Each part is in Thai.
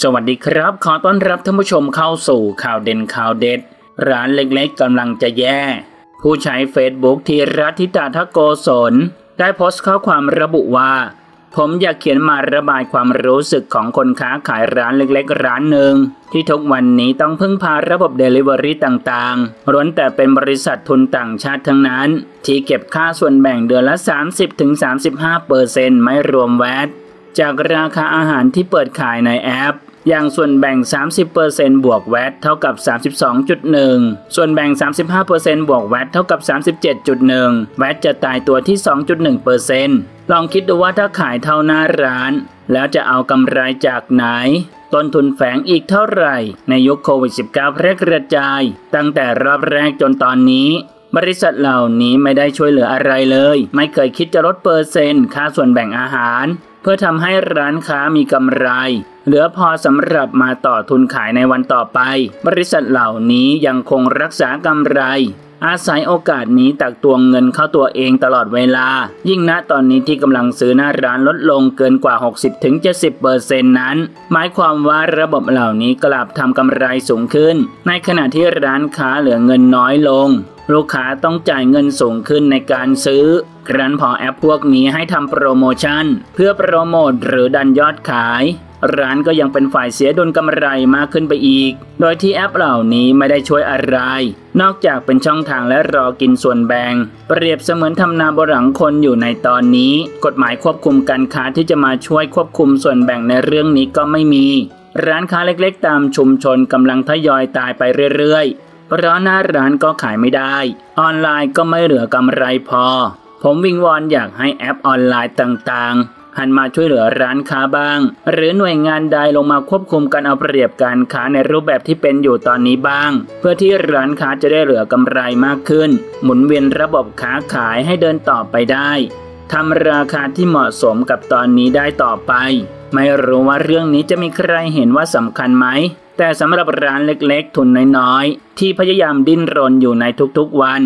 สวัสดีครับ ขอต้อนรับท่านผู้ชมเข้าสู่ข่าวเด่นข่าวเด็ด ร้านเล็กๆกำลังจะแย่ ผู้ใช้เฟซบุ๊กทีรัติตาทโกศล ได้โพสต์ข้อความระบุว่า ผมอยากเขียนมาระบายความรู้สึกของคนค้าขายร้านเล็กๆ ร้านหนึ่ง ที่ทุกวันนี้ต้องพึ่งพาระบบเดลิเวอรี่ต่างๆล้วนแต่เป็นบริษัททุนต่างชาติทั้งนั้น ที่เก็บค่าส่วนแบ่งเดือนละ 30-35%เปอร์เซ็นต์ไม่รวมแวต จากราคาอาหารที่เปิดขายในแอป อย่างส่วนแบ่ง 30%บวกแวตเท่ากับ 32.1 ส่วนแบ่ง 35%บวกแวตเท่ากับ 37.1 แวตจะตายตัวที่ 2.1%ลองคิดดูว่าถ้าขายเท่าหน้าร้าน แล้วจะเอากำไรจากไหนต้นทุนแฝงอีกเท่าไหร่ ในยุคโควิด -19 แพร่กระจาย ตั้งแต่รอบแรกจนตอนนี้ บริษัทเหล่านี้ไม่ได้ช่วยเหลืออะไรเลย ไม่เคยคิดจะลดเปอร์เซ็นต์ ค่าส่วนแบ่งอาหาร เพื่อทำให้ร้านค้ามีกำไร เหลือพอสำหรับมาต่อทุนขายในวันต่อไป บริษัทเหล่านี้ยังคงรักษากำไร อาศัยโอกาสนี้ตักตวงเงินเข้าตัวเองตลอดเวลา ยิ่งณตอนนี้ที่กำลังซื้อหน้าร้านลดลงเกินกว่า 60-70%นั้น หมายความว่าระบบเหล่านี้กลับทำกำไรสูงขึ้น ในขณะที่ร้านค้าเหลือเงินน้อยลง ลูกค้าต้องจ่ายเงินสูงขึ้นในการซื้อครั้นพอแอปพวกนี้ให้ทำโปรโมชั่น เพื่อโปรโมทหรือดันยอดขาย ร้านก็ยังเป็นฝ่ายเสียดุลกำไรมากขึ้นไปอีก โดยที่แอปเหล่านี้ไม่ได้ช่วยอะไร นอกจากเป็นช่องทางและรอกินส่วนแบ่ง เปรียบเสมือนทำนาบหลังคนอยู่ในตอนนี้ กฎหมายควบคุมการค้าที่จะมาช่วยควบคุมส่วนแบ่งในเรื่องนี้ก็ไม่มี ร้านค้าเล็กๆ ตามชุมชนกำลังทยอยตายไปเรื่อยๆ เพราะหน้าร้านก็ขายไม่ได้ ออนไลน์ก็ไม่เหลือกำไรพอ ผมวิงวอนอยากให้แอปออนไลน์ต่างๆ หันมาช่วยเหลือร้านค้าบ้าง หรือหน่วยงานใดลงมาควบคุมการเอาเปรียบการค้าในรูปแบบที่เป็นอยู่ตอนนี้บ้าง เพื่อที่ร้านค้าจะได้เหลือกำไรมากขึ้น หมุนเวียนระบบค้าขายให้เดินต่อไปได้ทำราคาที่เหมาะสมกับตอนนี้ได้ต่อไป ไม่รู้ว่าเรื่องนี้จะมีใครเห็นว่าสำคัญไหมแต่สำหรับร้านเล็กๆ ทุนน้อยๆ ที่พยายามดิ้นรนอยู่ในทุกๆวัน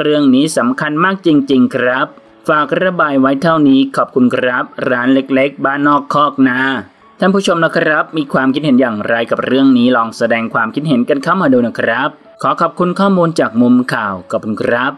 เรื่องนี้สำคัญมากจริงๆครับ ฝากระบายไว้เท่านี้ขอบคุณครับ ร้านเล็กๆ บ้านนอกคอกนาท่านผู้ชมนะครับ มีความคิดเห็นอย่างไรกับเรื่องนี้ลองแสดงความคิดเห็นกันเข้ามาดูนะครับ ขอขอบคุณข้อมูลจากมุมข่าวขอบคุณครับ